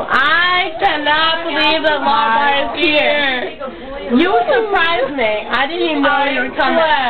I cannot believe that Lamar is here. You surprised me. I didn't even know you were coming.